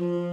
Mm.